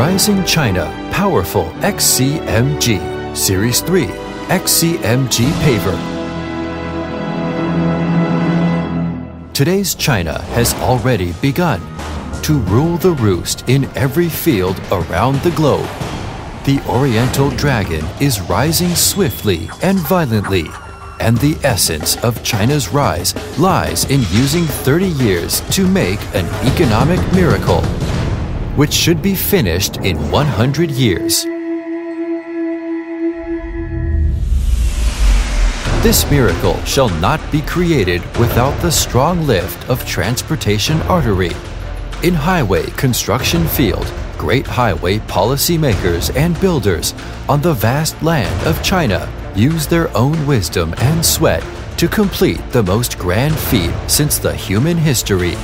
Rising China Powerful XCMG Series 3 XCMG Paver. Today's China has already begun to rule the roost in every field around the globe. The Oriental Dragon is rising swiftly and violently, and the essence of China's rise lies in using 30 years to make an economic miracle which should be finished in 100 years. This miracle shall not be created without the strong lift of transportation artery. In highway construction field, great highway policymakers and builders on the vast land of China use their own wisdom and sweat to complete the most grand feat since the human history.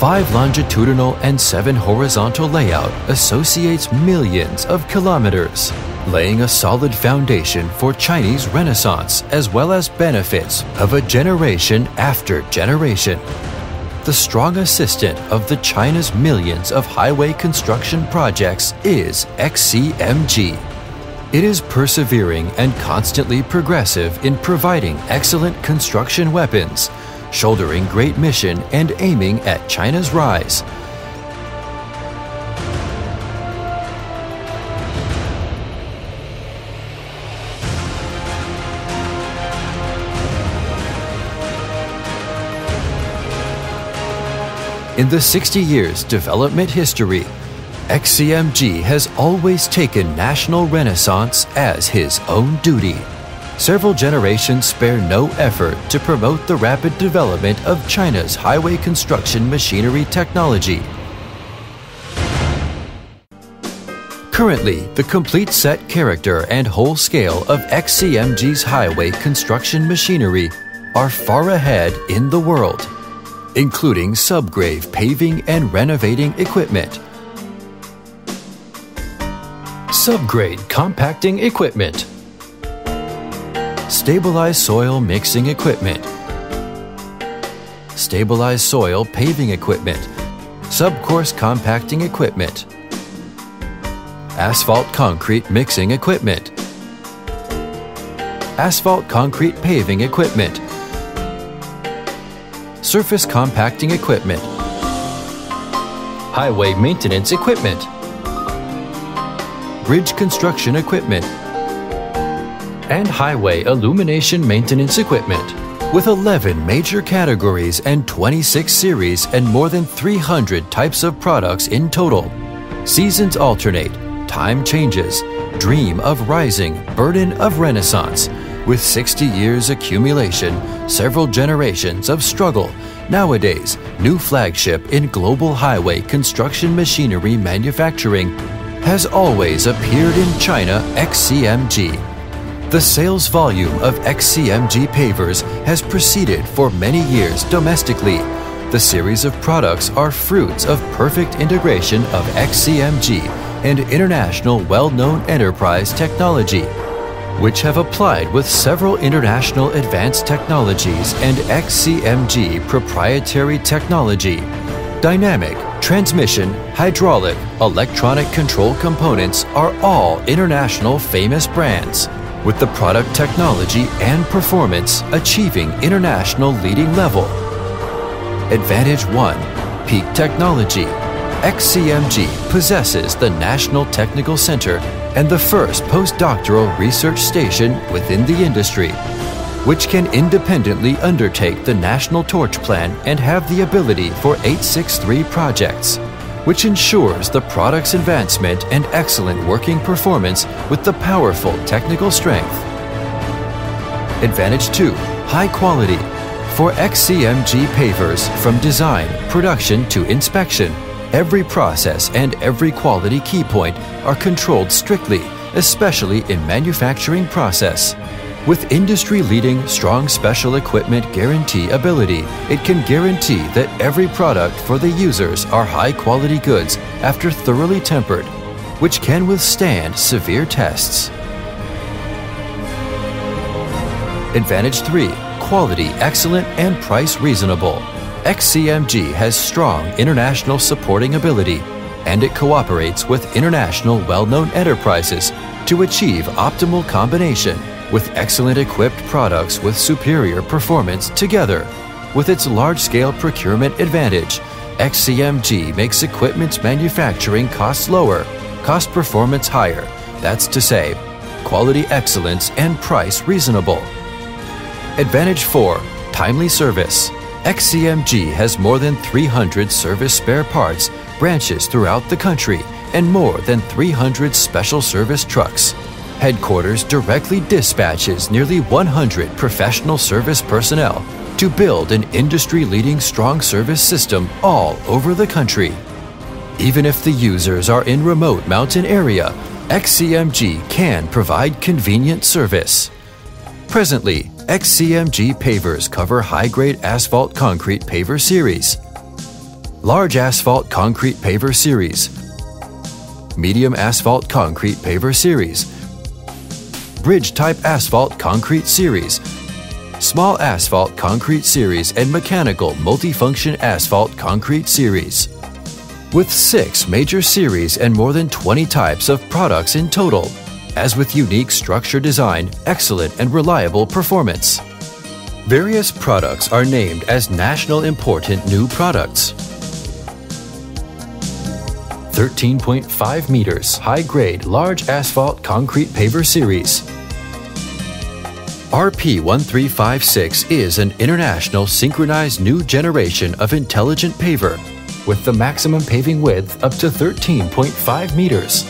Five longitudinal and seven horizontal layout associates millions of kilometers, laying a solid foundation for Chinese Renaissance as well as benefits of a generation after generation. The strong assistant of the China's millions of highway construction projects is XCMG. It is persevering and constantly progressive in providing excellent construction weapons shouldering great mission and aiming at China's rise. In the 60 years development history, XCMG has always taken national renaissance as his own duty several generations spare no effort to promote the rapid development of China's highway construction machinery technology. Currently, the complete set character and whole scale of XCMG's highway construction machinery are far ahead in the world, including subgrade paving and renovating equipment, subgrade compacting equipment, Stabilized soil mixing equipment, stabilized soil paving equipment, subcourse compacting equipment, asphalt concrete mixing equipment, asphalt concrete paving equipment, surface compacting equipment, highway maintenance equipment, bridge construction equipment, and highway illumination maintenance equipment. With 11 major categories and 26 series and more than 300 types of products in total. Seasons alternate, time changes, dream of rising, burden of renaissance. With 60 years accumulation, several generations of struggle, nowadays, new flagship in global highway construction machinery manufacturing has always appeared in China XCMG the sales volume of XCMG pavers has proceeded for many years domestically. The series of products are fruits of perfect integration of XCMG and international well-known enterprise technology, which have applied with several international advanced technologies and XCMG proprietary technology. Dynamic, transmission, hydraulic, electronic control components are all international famous brands with the product technology and performance achieving international leading level. Advantage 1 Peak Technology XCMG possesses the National Technical Center and the first postdoctoral research station within the industry, which can independently undertake the National Torch Plan and have the ability for 863 projects which ensures the product's advancement and excellent working performance with the powerful technical strength. Advantage 2. High quality. For XCMG pavers, from design, production to inspection, every process and every quality key point are controlled strictly, especially in manufacturing process. With industry-leading strong special equipment guarantee ability, it can guarantee that every product for the users are high-quality goods after thoroughly tempered, which can withstand severe tests. Advantage 3 Quality excellent and price reasonable. XCMG has strong international supporting ability and it cooperates with international well known enterprises to achieve optimal combination with excellent equipped products with superior performance together. With its large scale procurement advantage, XCMG makes equipment manufacturing costs lower, cost performance higher, that's to say, quality excellence and price reasonable. Advantage 4 Timely Service. XCMG has more than 300 service spare parts branches throughout the country and more than 300 special service trucks. Headquarters directly dispatches nearly 100 professional service personnel to build an industry leading strong service system all over the country. Even if the users are in remote mountain area, XCMG can provide convenient service. Presently, XCMG pavers cover high-grade asphalt concrete paver series, large asphalt concrete paver series, medium asphalt concrete paver series, bridge type asphalt concrete series, small asphalt concrete series, and mechanical multifunction asphalt concrete series. With six major series and more than 20 types of products in total, as with unique structure design, excellent and reliable performance. Various products are named as national important new products. 13.5 meters high grade large asphalt concrete paver series. RP1356 is an international synchronized new generation of intelligent paver with the maximum paving width up to 13.5 meters,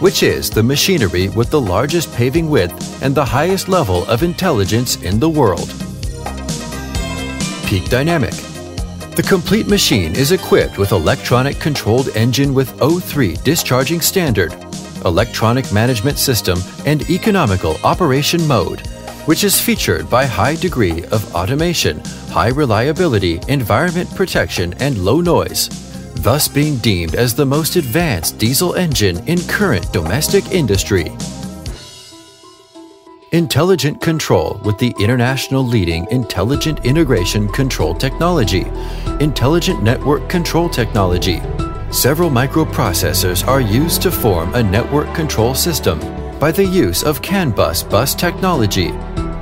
which is the machinery with the largest paving width and the highest level of intelligence in the world. Peak Dynamic the complete machine is equipped with electronic controlled engine with O3 discharging standard, electronic management system, and economical operation mode, which is featured by high degree of automation, high reliability, environment protection, and low noise, thus being deemed as the most advanced diesel engine in current domestic industry. Intelligent Control with the international leading Intelligent Integration Control Technology, Intelligent Network Control Technology. Several microprocessors are used to form a network control system by the use of CAN bus bus technology,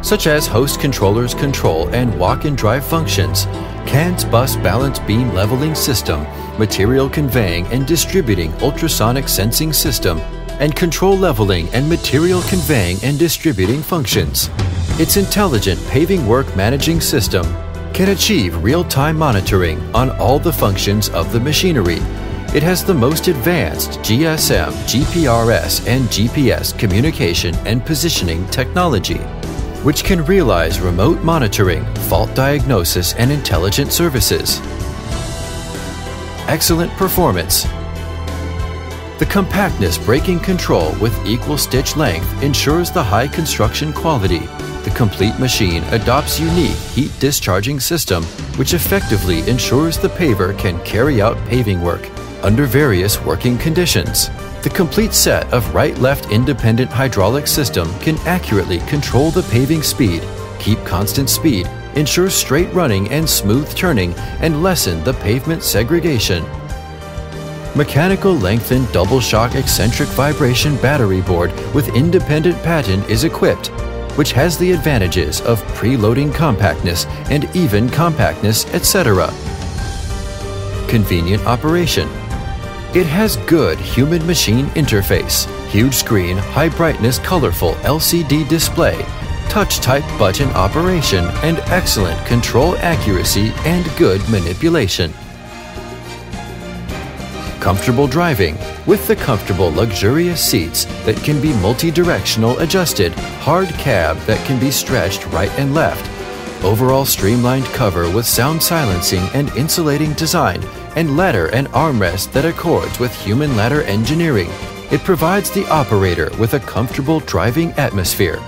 such as host controllers control and walk and drive functions, CAN's bus balance beam leveling system, material conveying and distributing ultrasonic sensing system, and control leveling and material conveying and distributing functions. Its intelligent paving work managing system can achieve real-time monitoring on all the functions of the machinery. It has the most advanced GSM, GPRS, and GPS communication and positioning technology, which can realize remote monitoring, fault diagnosis, and intelligent services. Excellent performance the compactness braking control with equal stitch length ensures the high construction quality. The complete machine adopts unique heat discharging system which effectively ensures the paver can carry out paving work under various working conditions. The complete set of right-left independent hydraulic system can accurately control the paving speed, keep constant speed, ensure straight running and smooth turning, and lessen the pavement segregation mechanical lengthened double shock eccentric vibration battery board with independent patent is equipped, which has the advantages of preloading compactness and even compactness, etc. Convenient operation. It has good human-machine interface, huge screen, high brightness colorful LCD display, touch-type button operation, and excellent control accuracy and good manipulation comfortable driving with the comfortable luxurious seats that can be multi-directional adjusted, hard cab that can be stretched right and left, overall streamlined cover with sound silencing and insulating design, and ladder and armrest that accords with human ladder engineering. It provides the operator with a comfortable driving atmosphere.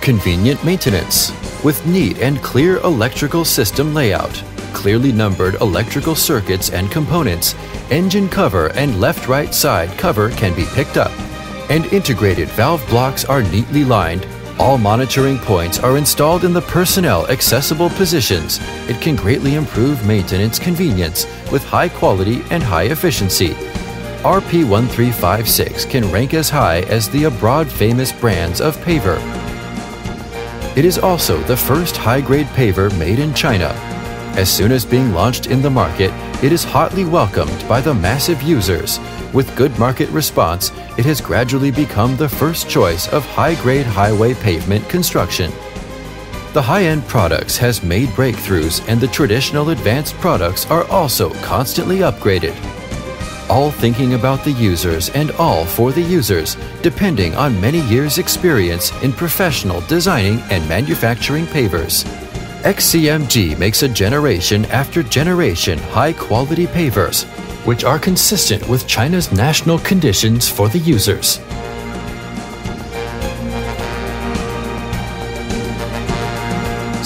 Convenient maintenance with neat and clear electrical system layout, clearly numbered electrical circuits and components, engine cover and left-right side cover can be picked up, and integrated valve blocks are neatly lined, All monitoring points are installed in the personnel accessible positions. It can greatly improve maintenance convenience with high quality and high efficiency. RP1356 can rank as high as the abroad famous brands of paver. It is also the first high-grade paver made in China. As soon as being launched in the market, it is hotly welcomed by the massive users. With good market response, it has gradually become the first choice of high-grade highway pavement construction. The high-end products has made breakthroughs and the traditional advanced products are also constantly upgraded all thinking about the users and all for the users, depending on many years' experience in professional designing and manufacturing pavers. XCMG makes a generation after generation high quality pavers, which are consistent with China's national conditions for the users.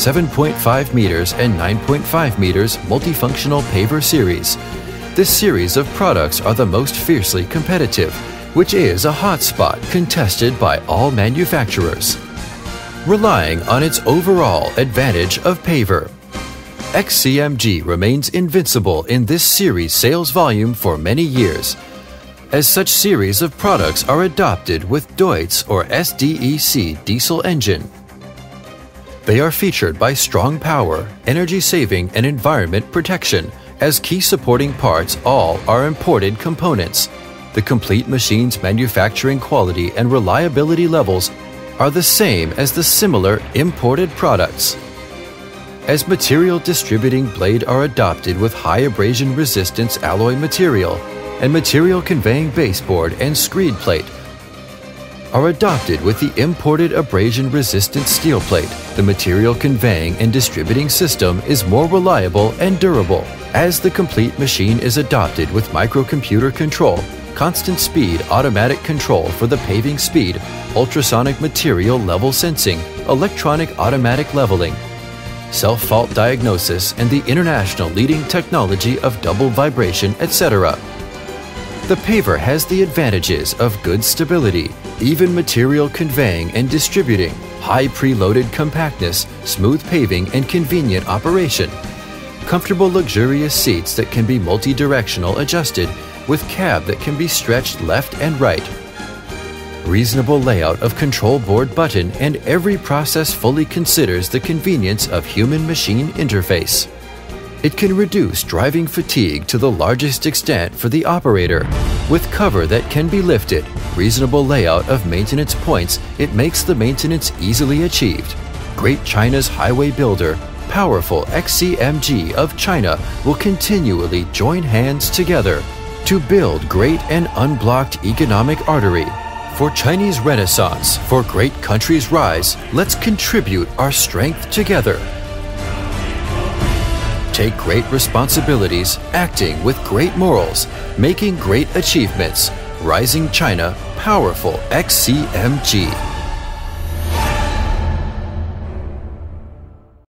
Seven point five meters and nine point five meters multifunctional paver series this series of products are the most fiercely competitive, which is a hotspot contested by all manufacturers. Relying on its overall advantage of paver, XCMG remains invincible in this series sales volume for many years, as such series of products are adopted with Deutz or SDEC diesel engine. They are featured by strong power, energy saving, and environment protection as key supporting parts, all are imported components. The complete machine's manufacturing quality and reliability levels are the same as the similar imported products. As material distributing blade are adopted with high abrasion resistance alloy material and material conveying baseboard and screed plate are adopted with the imported abrasion-resistant steel plate. The material conveying and distributing system is more reliable and durable. As the complete machine is adopted with microcomputer control, constant speed automatic control for the paving speed, ultrasonic material level sensing, electronic automatic leveling, self-fault diagnosis, and the international leading technology of double vibration, etc. The paver has the advantages of good stability, even material conveying and distributing, high preloaded compactness, smooth paving, and convenient operation. Comfortable luxurious seats that can be multi-directional adjusted with cab that can be stretched left and right. Reasonable layout of control board button and every process fully considers the convenience of human-machine interface. It can reduce driving fatigue to the largest extent for the operator. With cover that can be lifted, reasonable layout of maintenance points, it makes the maintenance easily achieved. Great China's highway builder, powerful XCMG of China will continually join hands together to build great and unblocked economic artery. For Chinese Renaissance, for great countries' rise, let's contribute our strength together take great responsibilities, acting with great morals, making great achievements. Rising China, powerful XCMG.